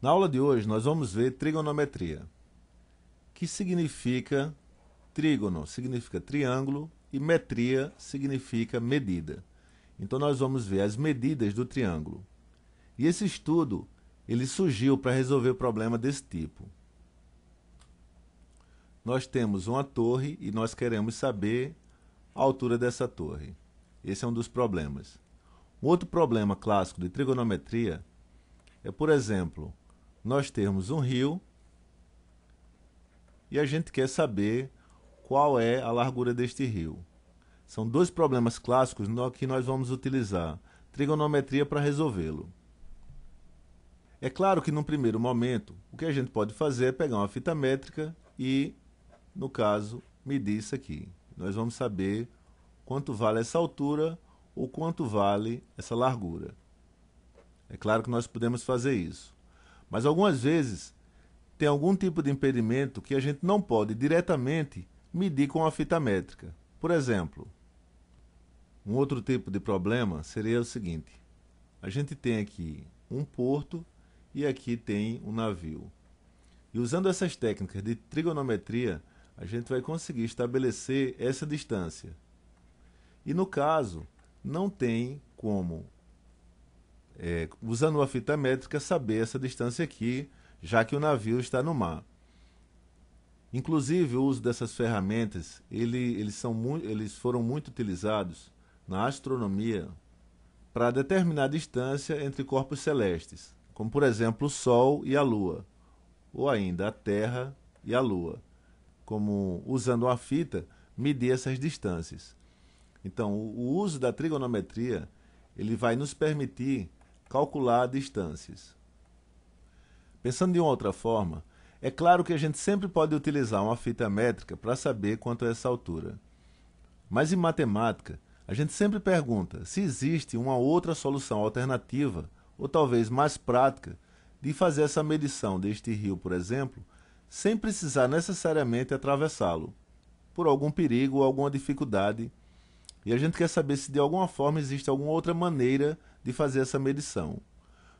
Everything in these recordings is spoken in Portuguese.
Na aula de hoje nós vamos ver trigonometria, que significa trígono, significa triângulo e metria significa medida. Então nós vamos ver as medidas do triângulo. E esse estudo, ele surgiu para resolver o problema desse tipo. Nós temos uma torre e nós queremos saber a altura dessa torre. Esse é um dos problemas. Um outro problema clássico de trigonometria é, por exemplo, nós termos um rio e a gente quer saber qual é a largura deste rio. São dois problemas clássicos que nós vamos utilizar trigonometria para resolvê-lo. É claro que num primeiro momento, o que a gente pode fazer é pegar uma fita métrica e, no caso, medir isso aqui. Nós vamos saber quanto vale essa altura ou quanto vale essa largura. É claro que nós podemos fazer isso. Mas algumas vezes tem algum tipo de impedimento que a gente não pode diretamente medir com a fita métrica. Por exemplo, um outro tipo de problema seria o seguinte: a gente tem aqui um porto e aqui tem um navio. E usando essas técnicas de trigonometria, a gente vai conseguir estabelecer essa distância. E no caso, não tem como, é, usando uma fita métrica, saber essa distância aqui, já que o navio está no mar. Inclusive, o uso dessas ferramentas, ele, eles, são eles foram muito utilizados na astronomia para determinar a distância entre corpos celestes como por exemplo o Sol e a Lua, ou ainda a Terra e a Lua, como usando uma fita medir essas distâncias. Então, o uso da trigonometria ele vai nos permitir calcular distâncias. Pensando de uma outra forma, é claro que a gente sempre pode utilizar uma fita métrica para saber quanto é essa altura. Mas em matemática, a gente sempre pergunta se existe uma outra solução alternativa ou talvez mais prática, de fazer essa medição deste rio, por exemplo, sem precisar necessariamente atravessá-lo, por algum perigo ou alguma dificuldade. E a gente quer saber se de alguma forma existe alguma outra maneira de fazer essa medição.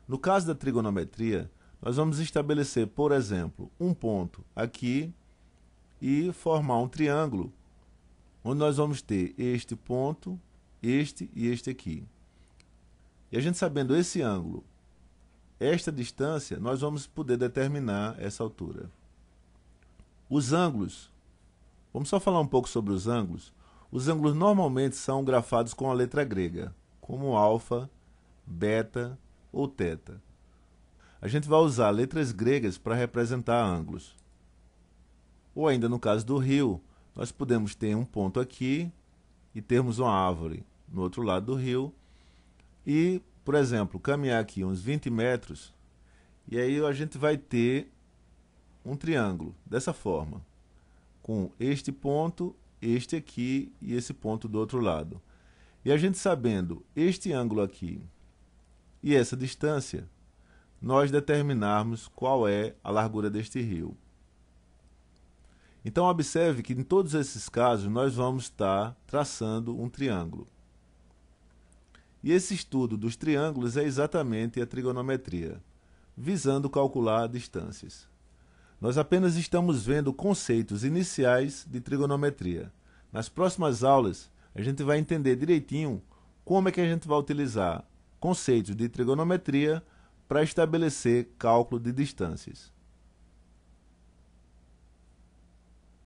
No caso da trigonometria, nós vamos estabelecer, por exemplo, um ponto aqui e formar um triângulo, onde nós vamos ter este ponto, este e este aqui. E a gente sabendo esse ângulo, esta distância, nós vamos poder determinar essa altura. Os ângulos, vamos só falar um pouco sobre os ângulos. Os ângulos normalmente são grafados com a letra grega, como alfa, beta ou teta. A gente vai usar letras gregas para representar ângulos. Ou ainda no caso do rio, nós podemos ter um ponto aqui e termos uma árvore no outro lado do rio e, por exemplo, caminhar aqui uns 20 metros, e aí a gente vai ter um triângulo dessa forma, com este ponto, este aqui e esse ponto do outro lado. E a gente sabendo este ângulo aqui e essa distância, nós determinarmos qual é a largura deste rio. Então observe que em todos esses casos nós vamos estar traçando um triângulo. E esse estudo dos triângulos é exatamente a trigonometria, visando calcular distâncias. Nós apenas estamos vendo conceitos iniciais de trigonometria. Nas próximas aulas, a gente vai entender direitinho como é que a gente vai utilizar conceitos de trigonometria para estabelecer cálculo de distâncias.